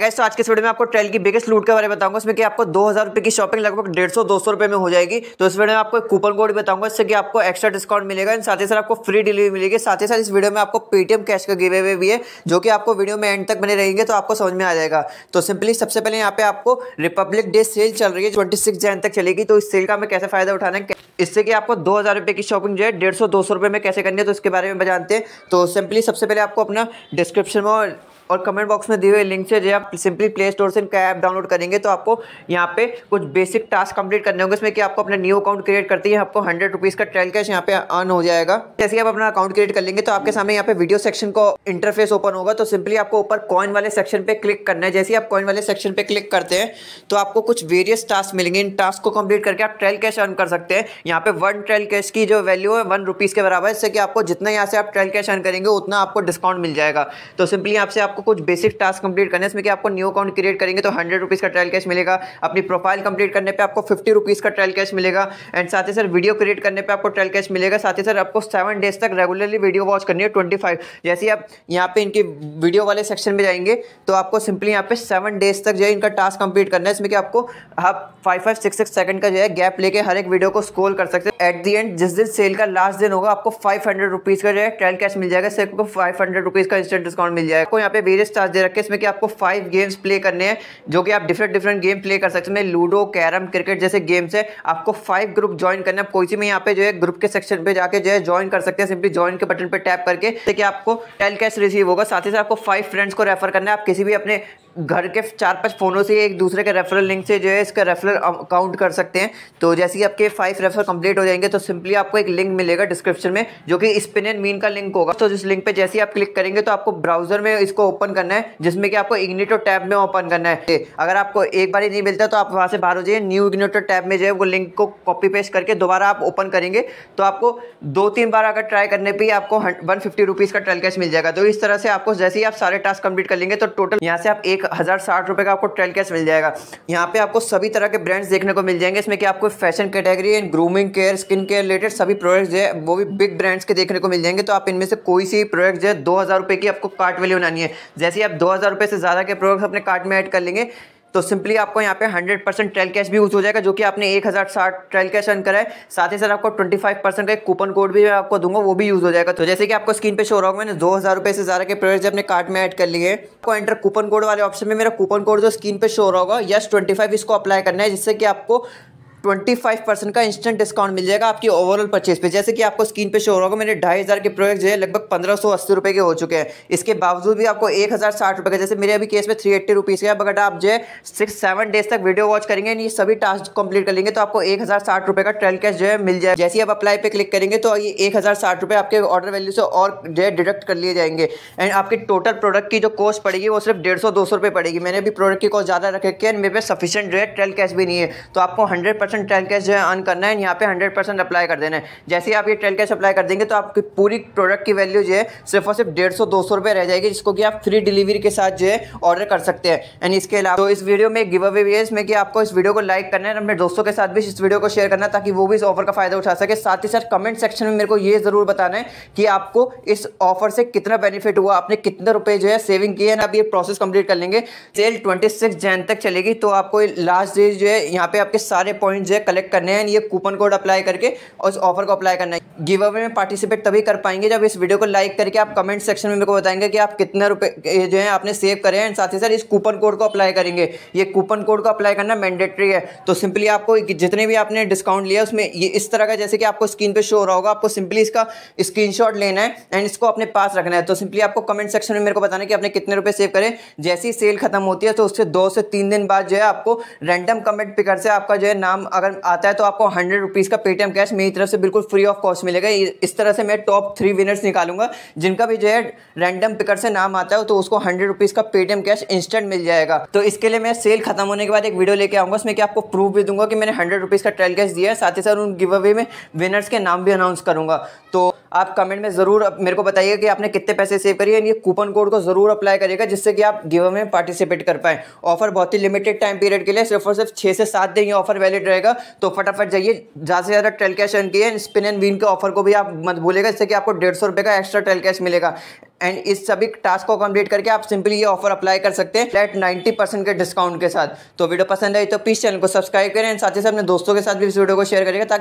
Guys तो आज के वीडियो में आपको ट्रेल की बिगेस्ट लूट के बारे में बताऊँगा। इसमें कि आपको दो हज़ार रुपये की शॉपिंग लगभग डेढ़ सौ, दो सौ रुपये में हो जाएगी। तो इस वीडियो में आपको कूपन कोड बताऊँगा इससे कि आपको एक्स्ट्रा डिस्काउंट मिलेगा एंड साथ ही साथ आपको फ्री डिलीवरी मिलेगी। साथ ही साथ इस वीडियो में आपको पेटीएम कैश का गिवे हुए भी है, जो कि आपको वीडियो में एंड तक बने रहेंगे तो आपको समझ में आ जाएगा। तो सिंपली सबसे पहले यहाँ पे आपको रिपब्लिक डे सेल चल रही है ट्वेंटी सिक्स जैन तक चलेगी। तो इस सेल का हमें कैसे फ़ायदा उठाना है इससे कि आपको दो हज़ार रुपये की शॉपिंग जो है, डेढ़ सौ, दो सौ रुपये में कैसे करनी है तो इसके बारे में जानते हैं। तो सिंपली सबसे पहले आपको अपना डिस्क्रिप्शन में और कमेंट बॉक्स में दिए हुए लिंक से जो आप सिंपली प्ले स्टोर से इनका ऐप डाउनलोड करेंगे तो आपको यहाँ पे कुछ बेसिक टास्क कंप्लीट करने होंगे, इसमें कि आपको अपना न्यू अकाउंट क्रिएट करती है, आपको हंड्रेड रुपीज़ का ट्रायल कैश यहाँ पे अर्न हो जाएगा। जैसे आप अपना अकाउंट क्रिएट कर लेंगे तो आपके सामने यहाँ पे वीडियो सेक्शन को इंटरफेस ओपन होगा तो सिंपली आपको ऊपर कॉइन वाले सेक्शन पे क्लिक करना है। जैसे आप कॉइन वाले सेक्शन पे क्लिक करते हैं तो आपको कुछ वेरियस टास्क मिलेंगे। इन टास्क को कंप्लीट करके आप ट्रायल कैश अर्न कर सकते हैं। यहाँ पे वन ट्रायल कैश की जो वैल्यू है वन रुपीज़ के बराबर इससे कि आपको जितना यहाँ से आप ट्रायल कैश अर्न करेंगे, उतना आपको डिस्काउंट मिल जाएगा। तो सिंपली आपसे आपको कुछ बेसिक टास्क कंप्लीट करने इसमें कि आपको न्यू अकाउंट क्रिएट करेंगे तो हंड्रेड रुपीज़ का ट्रायल कैश मिलेगा, अपनी प्रोफ़ाइल कंप्लीट करने पे आपको फिफ्टी रुपीज़ का ट्रायल कैश मिलेगा एंड साथ ही सर वीडियो क्रिएट करने पे आपको ट्रायल कैश मिलेगा, साथ ही सर आपको सेवन डेज़ तक रेगुलरली वीडियो वॉच करनी है ट्वेंटी फाइव जैसे आप यहाँ पे इनकी वीडियो वाले सेक्शन में जाएँगे तो आपको सिंपली यहाँ पे सेवन डेज़ तक जो है इनका टास्क कंप्लीट करना है, इसमें कि आपको आप five five six six second का जो है गैप लेके हर एक वीडियो को स्कोल कर सकते हैं. एट दी एंड जिस दिन सेल का लास्ट दिन होगा, आपको फाइव हंड्रेड रुपीज़ का जो है ट्रायल कैश मिल जाएगा, सिर्फ़ आपको फाइव हंड्रेड रुपीज़ का इंस्टेंट डिस्काउंट मिल जाएगा. आपको यहाँ पे वेरियस चार्ज दे रखे हैं, इसमें कि आपको फाइव गेम्स प्ले करने हैं, जो कि आप डिफरेंट डिफरेंट गेम प्ले कर सकते हैं। लूडो कैरम क्रिकेट जैसे गेम्स है, आपको फाइव ग्रुप ज्वाइन करना है। कोई सी में यहाँ पे जो है ग्रुप के सेक्शन पे जाके जो है ज्वाइन कर सकते हैं सिंपली ज्वाइन के बटन पर टैप करके कि आपको टेल कैश रिसीव होगा। साथ ही साथ आपको फाइव फ्रेंड्स को रेफर करना है। आप किसी भी अपने घर के चार पाँच फ़ोनों से एक दूसरे के रेफरल लिंक से जो है इसका रेफरल काउंट कर सकते हैं। तो जैसे ही आपके फाइव रेफर कंप्लीट हो जाएँगे तो सिंपली आपको एक लिंक मिलेगा डिस्क्रिप्शन में, जो कि स्पिन एंड मीन का लिंक होगा। तो जिस लिंक पे जैसे ही आप क्लिक करेंगे तो आपको ब्राउज़र में इसको ओपन करना है, जिसमें कि आपको इग्निटो टैब में ओपन करना है। अगर आपको एक बार ही नहीं मिलता तो आप वहाँ से बाहर हो जाइए न्यू इग्निटो टैब में जो है वो लिंक को कॉपी पेस्ट करके दोबारा आप ओपन करेंगे। तो आपको दो तीन बार अगर ट्राई करने पर आपको वन फिफ्टी का ट्रायल कैश मिल जाएगा। तो इस तरह से आपको जैसे ही आप सारे टास्क कंप्लीट कर लेंगे तो टोटल यहाँ से आप एक हज़ार साठ रुपये का आपको ट्रेल कैश मिल जाएगा। यहाँ पे आपको सभी तरह के ब्रांड्स देखने को मिल जाएँगे। इसमें कि आपको fashion category and grooming care, skin care related सभी प्रोडक्ट्स जो है, वो भी बिग ब्रांड्स के देखने को मिल जाएँगे। तो आप इनमें से कोई सी प्रोडक्ट जो है, दो हज़ार रुपये की आपको कार्ट वैल्यू बनानी है। जैसे आप दो हज़ार रुपये से ज़्यादा के प्रोडक्ट्स अपने कार्ट में ऐड कर लेंगे तो सिंपली आपको यहाँ पे 100 परसेंट ट्रेल कैश भी यूज़ हो जाएगा, जो कि आपने एक हज़ार साठ ट्रेल कैश अर्न करा है। साथ ही साथ आपको 25 परसेंट का एक कूपन कोड भी मैं आपको दूँगा, वो भी यूज़ हो जाएगा। तो जैसे कि आपको स्क्रीन पे शो रहा हूँ मैंने दो हज़ार रुपये से ज़्यादा के प्रोडक्ट अपने कार्ड में ऐड कर लिए आपको एंटर कूपन कोड वाले ऑप्शन में मेरा कूपन कोड जो स्क्रीन पर शो रहा होगा, यस ट्वेंटी इसको अप्लाई करना है, जिससे कि आपको ट्वेंटी फाइव परसेंट का इंस्टेंट डिस्काउंट मिल जाएगा आपकी ओवरऑल परचेज पे। जैसे कि आपको स्क्रीन पे शो होगा, मेरे ढाई हज़ार के प्रोडक्ट जो है, लगभग पंद्रह सौ अस्सी रुपये के हो चुके हैं। इसके बावजूद भी आपको एक हज़ार साठ रुपये का, जैसे मेरे अभी केस में थ्री एट्टी रुपीज़ का अगर आप जो है सिक्स सेवन डेज़ तक वीडियो वॉच करेंगे ये सभी टास्क कंप्लीट कर लेंगे तो आपको एक हज़ार साठ रुपये का ट्रेल कैश जो है मिल जाए जैसे ही आप अप्लाई पे क्लिक करेंगे तो ये एक हज़ार साठ रुपये आपके ऑर्डर वैल्यू से और जो है डिडक्ट कर लिए जाएँगे। एंड आपकी टोटल प्रोडक्ट की जो कॉस्ट पड़ेगी, वो सिर्फ़ डेढ़ सौ, दो सौ रुपये पड़ेगी। मैंने भी प्रोडक्ट की कॉस्ट ज़्यादा रखे है, मेरे पे सफिशियंट जो है ट्रेल कैश भी नहीं है। तो आपको हंड्रेड परसेंट ट्रेल कैश जो है अर्न करना है यहाँ पे हंड्रेड परसेंट अप्लाई कर देना है। जैसे ही आप ये ट्रेल कैश अप्लाई कर देंगे तो आपकी पूरी प्रोडक्ट की वैल्यू जो है सिर्फ़ और सिर्फ़ डेढ़ सौ, दो सौ रुपये रह जाएगी, जिसको कि आप फ्री डिलीवरी के साथ जो है ऑर्डर कर सकते हैं। एंड इसके अलावा तो इस वीडियो में गिव अवे भी है, इसमें कि आपको इस वीडियो को लाइक करना है अपने दोस्तों के साथ भी इस वीडियो को शेयर करना है ताकि वो भी इस ऑफ़र का फ़ायदा उठा सके। साथ ही साथ कमेंट सेक्शन में मेरे को ये ज़रूर बताना है कि आपको इस ऑफ़र से कितना बेनिफिट हुआ, आपने कितने रुपए जो है सेविंग किए हैं आप ये प्रोसेस कंप्लीट कर लेंगे। सेल ट्वेंटी सिक्स जैन तक चलेगी तो आपको लास्ट डेज़ जो है, यहाँ पे आपके सारे पॉइंट जो है कलेक्ट करने हैं ये कूपन कोड अप्लाई करके और इस ऑफ़र को अप्लाई करना है। गिव अवे में पार्टिसिपेट तभी कर पाएँगे जब इस वीडियो को लाइक करके आप कमेंट सेक्शन में मेरे को बताएँगे कि आप कितने रुपए जो है आपने सेव करे हैं साथ ही साथ इस कूपन कोड को अप्लाई करेंगे। ये कूपन कोड को अप्लाई करना मैंडेटरी है। तो सिंपली आपको जितने भी आपने डिस्काउंट लिया उसमें ये इस तरह का जैसे कि आपको स्क्रीन पर शो हो रहा होगा, आपको सिंपली इसका स्क्रीन लेना है एंड इसको अपने पास रखना है। तो सिंपली आपको कमेंट सेक्शन में मेरे को बताना कि आपने कितने रुपए सेव करें। जैसी ही सेल खत्म होती है तो उससे दो से तीन दिन बाद जो है आपको रैंडम कमेंट पिकर से आपका जो है नाम अगर आता है तो आपको हंड्रेड रुपीज़ का पेटीएम कैश मेरी तरफ़ से बिल्कुल फ्री ऑफ़ कॉस्ट मिलेगा। इस तरह से मैं टॉप थ्री विनर्स निकालूँगा। जिनका भी जो है रैंडम पिकर से नाम आता है तो उसको हंड्रेड रुपीज़ का पेटीएम कैश इंस्टेंट मिल जाएगा। तो इसके लिए मैं सेल खत्म होने के बाद एक वीडियो लेके आऊँगा, उसमें कि आपको प्रूफ भी दूँगा कि मैंने हंड्रेड रुपीज़ का ट्रायल कैश दिया है। साथ ही साथ उन गिव अवे में विनर्स के नाम भी अनाउंस करूँगा। तो आप कमेंट में ज़रूर मेरे को बताइए कि आपने कितने पैसे सेव करिए ये कूपन कोड को ज़रूर अप्लाई करिएगा जिससे कि आप गिव में पार्टिसिपेट कर पाए। ऑफ़र बहुत ही लिमिटेड टाइम पीरियड के लिए सिर्फ़ और सिर्फ़ छः से सात दिन ये ऑफ़र वैलिड रहेगा। तो फटाफट जाइए, ज़्यादा से ज़्यादा ट्रेल कैश अर्न किए स्पिन एंड विन के ऑफ़र को भी आप मत भूलेगा जिससे कि आपको डेढ़ सौ रुपये का एक्स्ट्रा ट्रेल कैश मिलेगा। एंड इस सभी टास्क को कंप्लीट करके आप सिंपली ये ऑफ़र अप्लाई कर सकते हैं फ्लैट नाइन्टी परसेंट के डिस्काउंट के साथ। तो वीडियो पसंद आई तो प्लीज़ चैनल को सब्सक्राइब करें एंड साथ ही साथ अपने दोस्तों के साथ भी इस वीडियो को शेयर करेगा ताकि